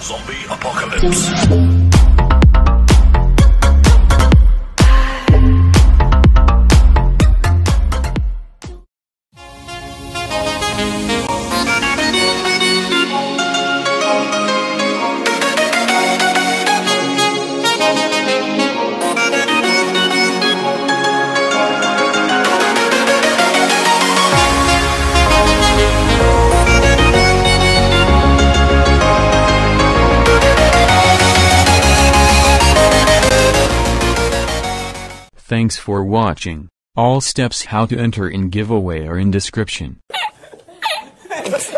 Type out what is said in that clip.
Zombie Apocalypse. Thanks for watching. All steps how to enter in giveaway are in description.